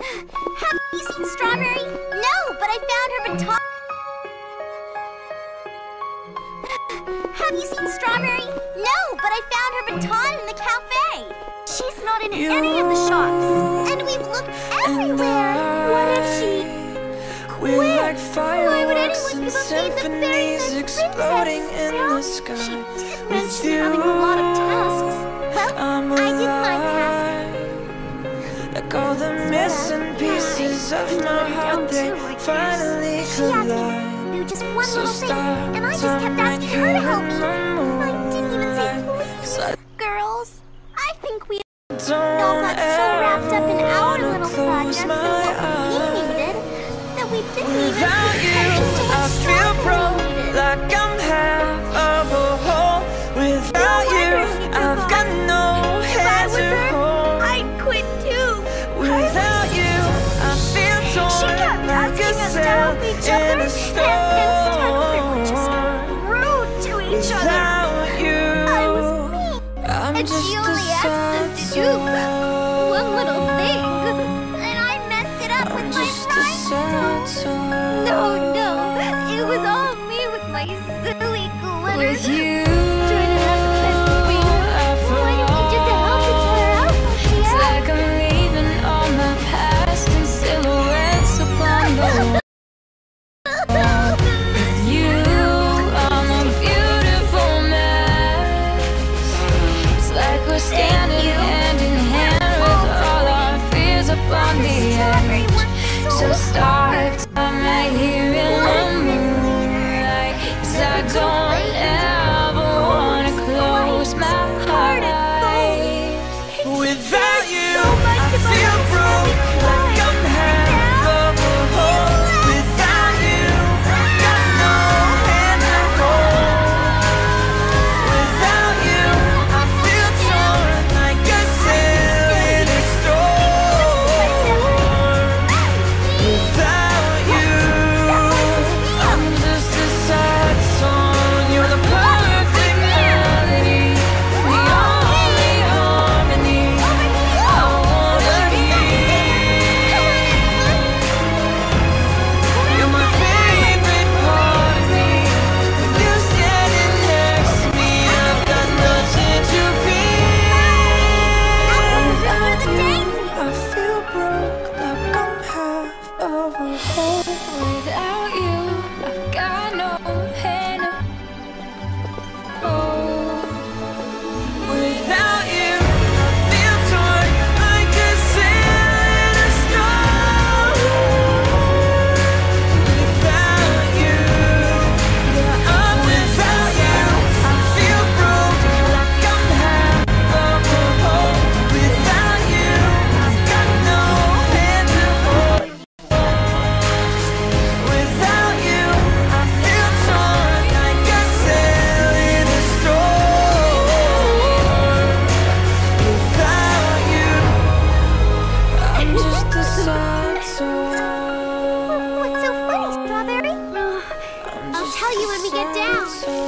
Have you seen Strawberry? No, but I found her baton. Have you seen Strawberry? No, but I found her baton in the cafe. She's not in you any of the shops. And we've looked everywhere. What if she quit? Like Why would anyone give up the very nice exploding princess? in the sky. She did mention having a lot of tasks. Well, I'm of my heart, they finally collide. Just one so little thing, and I just kept asking her to help me. I didn't even say please, girls. I think we all got so wrapped up in our little projects and what we needed that we didn't even pay attention to what's help each other and instead we're just rude to each Without other. You, I was mean. I'm and Juliet, the Duke. you when we get down.